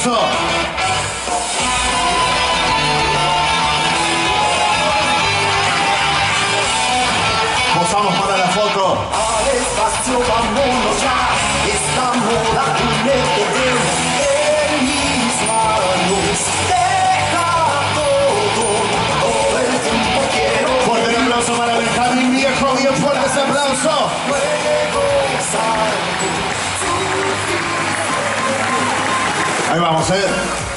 aplauso. Posamos para la foto. Ahí vamos, eh.